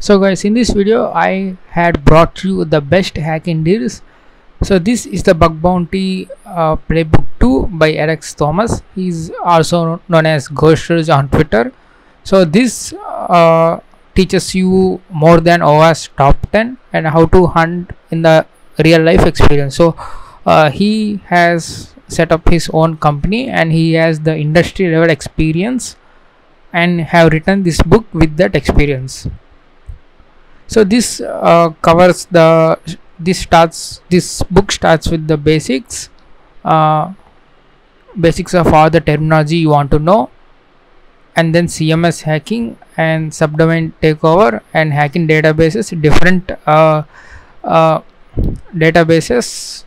so guys in this video i had brought you the best hacking deals. So this is the bug bounty uh, playbook 2 by alex thomas. He's also known as ghostlulz on twitter. So this uh, teaches you more than OWASP top 10 and how to hunt in the real life experience. So uh, he has set up his own company and he has the industry level experience and have written this book with that experience so this uh, covers the this starts this book starts with the basics. Uh, basics of all the terminology you want to know. And then cms hacking and subdomain takeover and hacking databases different uh, uh, databases.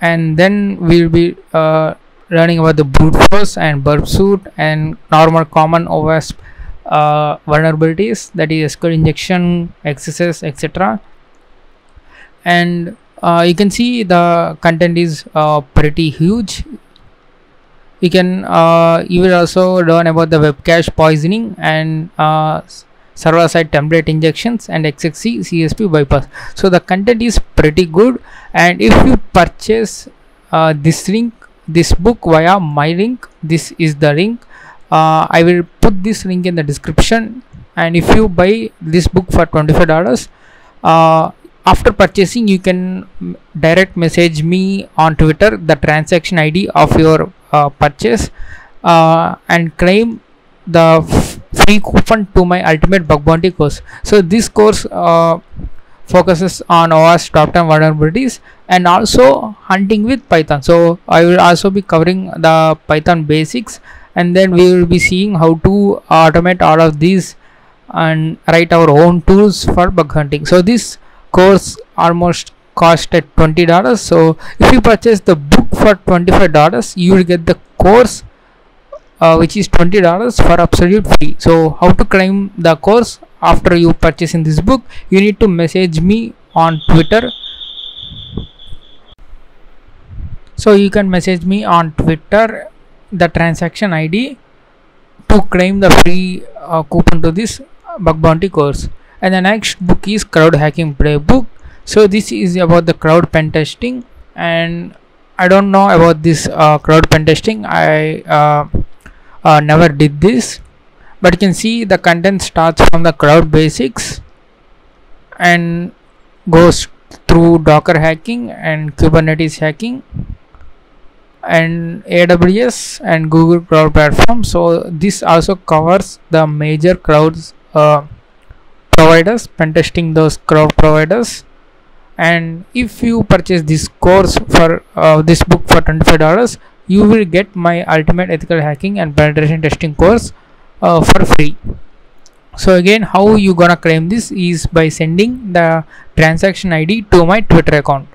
And then we'll be uh, learning about the brute force and Burp Suite and normal common OWASP uh, vulnerabilities that is SQL injection, XSS, etc. And uh, you can see the content is uh, pretty huge. You can uh, you will also learn about the web cache poisoning and uh, server side template injections and XXE CSP bypass. So the content is pretty good, and if you purchase uh, this link, this book via my link, this is the link uh, i will put this link in the description. And if you buy this book for 25 dollars uh, after purchasing you can direct message me on twitter the transaction id of your uh, purchase uh, and claim the free coupon to my ultimate bug bounty course. So this course uh, focuses on OWASP top 10 vulnerabilities and also hunting with python. So i will also be covering the python basics and then we will be seeing how to automate all of these and write our own tools for bug hunting. So this course almost cost at $20 so if you purchase the book for $25 you will get the course uh, which is $20 for absolute free. So how to claim the course? After you purchasing this book you need to message me on twitter. So you can message me on twitter the transaction id to claim the free uh, coupon to this bug bounty course. And the next book is cloud hacking playbook. So this is about the cloud pen testing. And i don't know about this uh, cloud pen testing. I uh, uh, never did this. But you can see the content starts from the cloud basics and goes through docker hacking and kubernetes hacking and AWS and Google Cloud Platform. So this also covers the major clouds uh, providers, pen testing those cloud providers. And if you purchase this course for uh, this book for $25, you will get my ultimate ethical hacking and penetration testing course uh, for free. So again, how you gonna claim this is by sending the transaction ID to my Twitter account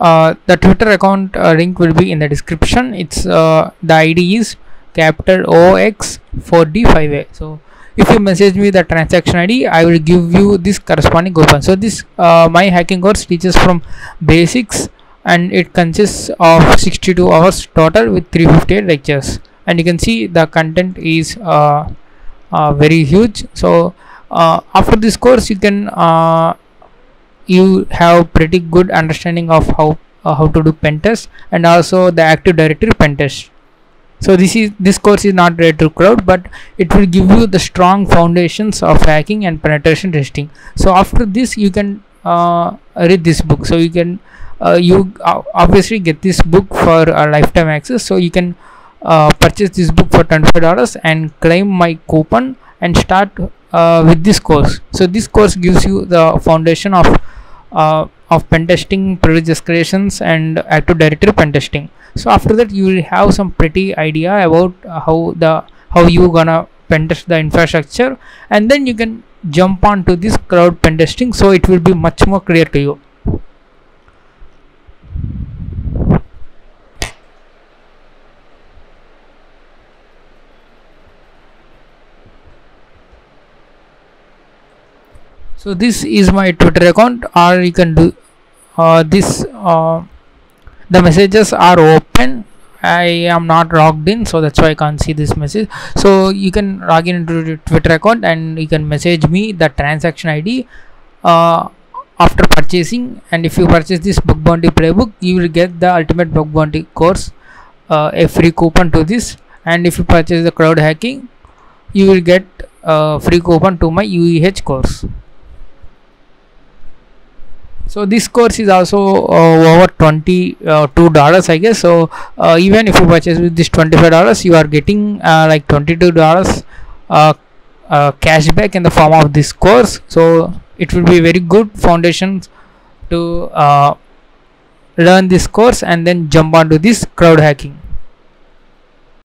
uh, the twitter account uh, link will be in the description. It's uh, the id is capital ox4d5a so if you message me the transaction id i will give you this corresponding coupon. So this uh, my hacking course teaches from basics and it consists of 62 hours total with 358 lectures. And you can see the content is uh, very huge. So after this course you can you have pretty good understanding of how uh, how to do pen test and also the active directory pen test so this is this course is not related to cloud but it will give you the strong foundations of hacking and penetration testing. So after this you can uh, read this book. So you can uh, you obviously get this book for a lifetime access. So you can uh, purchase this book for $25 and claim my coupon and start uh, with this course. So this course gives you the foundation of uh, of pen testing privilege escalations and active directory pen testing. So after that you will have some pretty idea about uh, how the how you gonna pen test the infrastructure and then you can jump on to this cloud pen testing so it will be much more clear to you so this is my twitter account. Or you can do uh, this uh, the messages are open. I am not logged in so that's why I can't see this message. So you can log in into the Twitter account and you can message me the transaction ID uh, after purchasing. And if you purchase this bug bounty playbook you will get the ultimate bug bounty course uh, a free coupon to this. And if you purchase the cloud hacking you will get a free coupon to my UEH course so this course is also uh, over 22 uh, dollars i guess. So uh, even if you purchase with this 25 dollars you are getting uh, like 22 dollars uh, uh, cashback in the form of this course. So it will be very good foundation to learn this course and then jump onto this cloud hacking